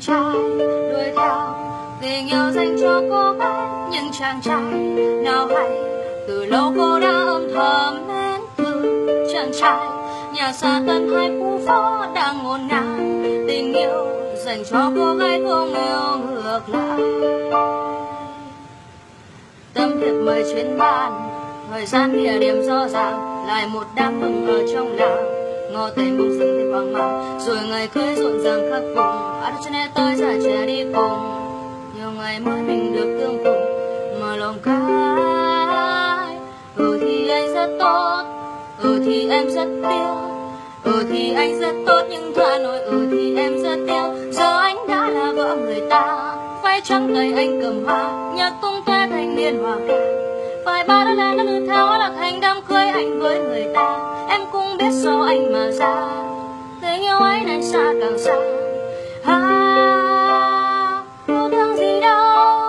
trai đuổi theo. Tình yêu dành cho cô gái nhưng chàng trai nào hay. Từ lâu cô đã âm thầm mến thương chàng trai. Nhà xa tận hai khu phố đang ngổn ngang. Tình yêu dành cho cô gái không yêu ngược lại. Tấm thiệp mời chuyến ban thời gian địa điểm rõ ràng, lại một đám mừng ở trong làng ngõ tên bông rừng thì hoang mang rồi ngày cưới rộn ràng khắc phục ăn cho nên tôi già trẻ đi cùng nhiều ngày mới mình được tương cùng mà lòng cái ừ thì anh rất tốt ừ thì em rất tiếc ừ thì anh rất tốt nhưng thoa nổi ừ thì em rất tiếc giờ anh đã là vợ người ta vai trắng tay anh cầm hoa nhạc tung tóe thành niên hòa ca vài ba đã là năm theo lạc hành đám cưới anh với người ta biết do anh mà ra. Tình yêu ấy này xa càng xa à, Yêu thương gì đâu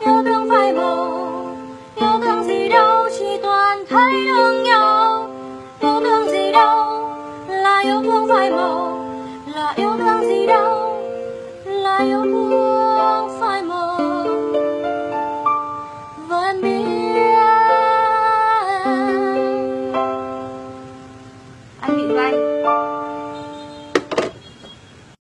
Yêu thương phai màu Yêu thương gì đâu Chỉ toàn thấy thương nhau. Yêu thương gì đâu Là yêu thương phai màu Là yêu thương gì đâu